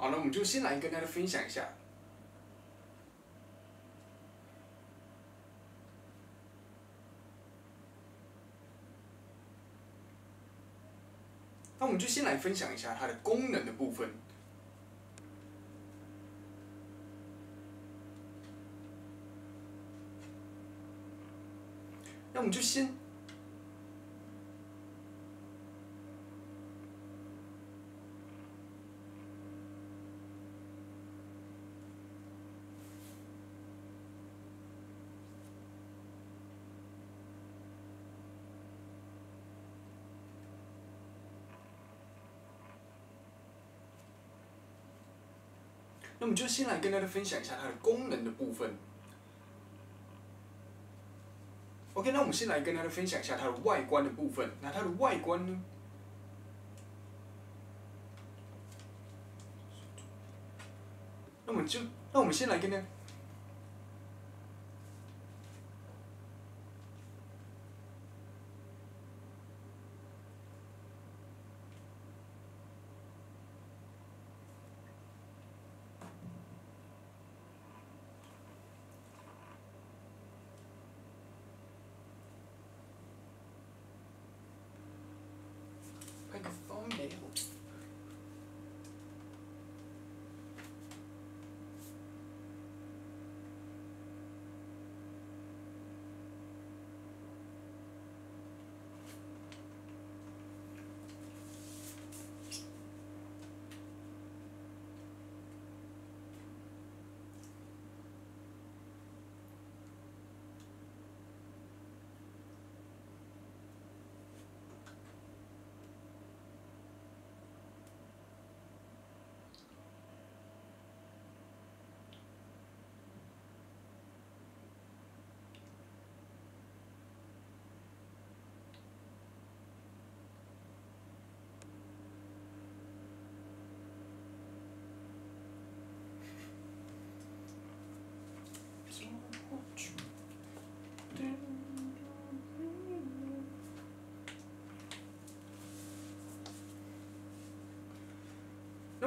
好，那我们就先来跟大家分享一下。那我们就先来分享一下它的功能的部分。那我们就先。那么就先来跟大家分享一下它的功能的部分。OK，那我们先来跟大家分享一下它的外观的部分。那它的外观呢？那么就，那我们先来跟大家。helps.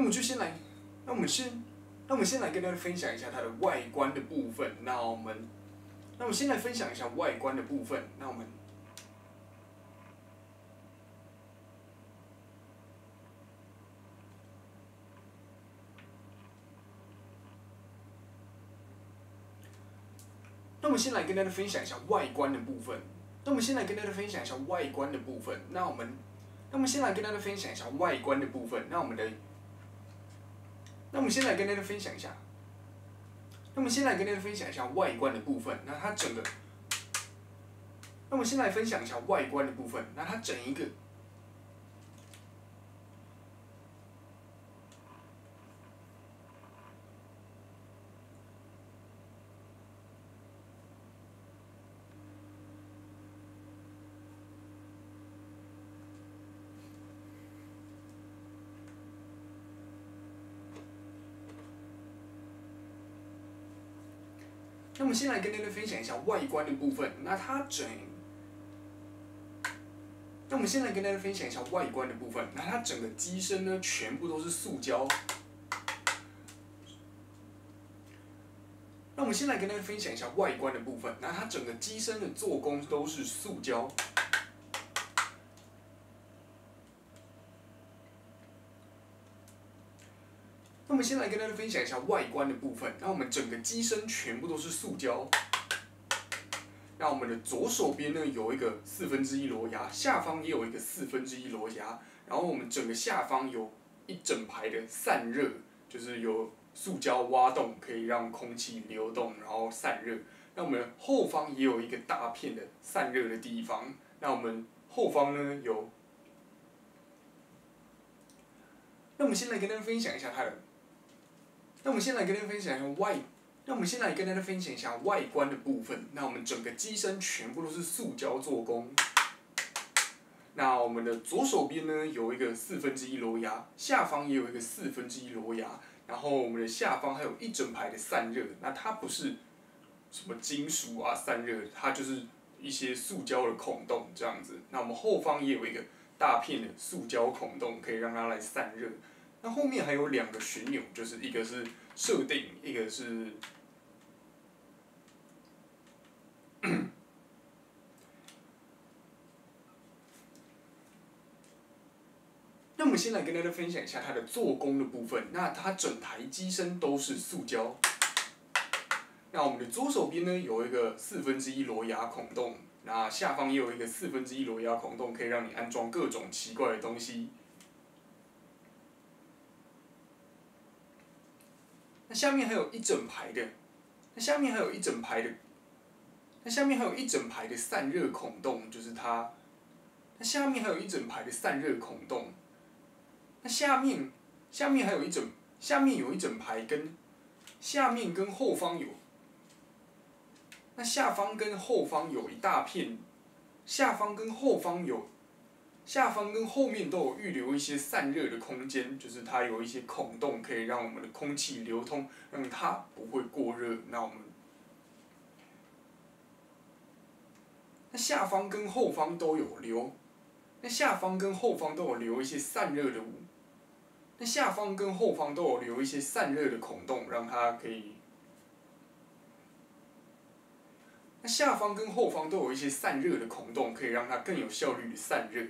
我们就先来，那我们先，那我们先来跟大家分享一下它的外观的部分。那我们，那我们先来分享一下外观的部分。那我们，那我们先来跟大家分享一下外观的部分。那我们先来跟大家分享一下外观的部分。那我们，那我们先来跟大家分享一下外观的部分。那我们的。那我们先来跟大家分享一下，那我们先来跟大家分享一下外观的部分。那它整个，那我们先来分享一下外观的部分。那它整一个，那我们先来跟大家分享一下外观的部分。那它整，那我们先来跟大家分享一下外观的部分。那它整个机身呢，全部都是塑胶。那我们先来跟大家分享一下外观的部分。那它整个机身的做工都是塑胶。那我们先来跟大家分享一下外观的部分。那我们整个机身全部都是塑胶。那我们的左手边呢有一个四分之一螺牙，下方也有一个四分之一螺牙。然后我们整个下方有一整排的散热，就是有塑胶挖洞可以让空气流动，然后散热。那我们后方也有一个大片的散热的地方。那我们后方呢有，那我们先来跟大家分享一下它的。那我们先来跟大家分享一下外，那我们先来跟大家分享一下外观的部分。那我们整个机身全部都是塑胶做工。那我们的左手边呢有一个四分之一螺牙，下方也有一个四分之一螺牙，然后我们的下方还有一整排的散热。那它不是什么金属啊散热，它就是一些塑胶的孔洞这样子。那我们后方也有一个大片的塑胶孔洞，可以让它来散热。那后面还有两个旋钮，就是一个是设定，一个是。那我们先来跟大家分享一下它的做工的部分。那它整台机身都是塑胶。那我们的左手边呢有一个四分之一螺牙孔洞，那下方也有一个四分之一螺牙孔洞，可以让你安装各种奇怪的东西。下面还有一整排的，那下面还有一整排的，那下面还有一整排的散热孔洞，就是它。那下面还有一整排的散热孔洞。那下面，下面还有一整，下面有一整排跟，下面跟后方有，那下方跟后方有一大片，下方跟后方有，下方跟后面都有预留一些散热的空间，就是它有一些孔洞可以让我们的空气流通，让它不会过热。那我们，那下方跟后方都有留，那下方跟后方都有留一些散热的。那下方跟后方都有留一些散热的孔洞，让它可以。那下方跟后方都有一些散热的孔洞，可以让它更有效率的散热。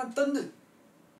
那灯的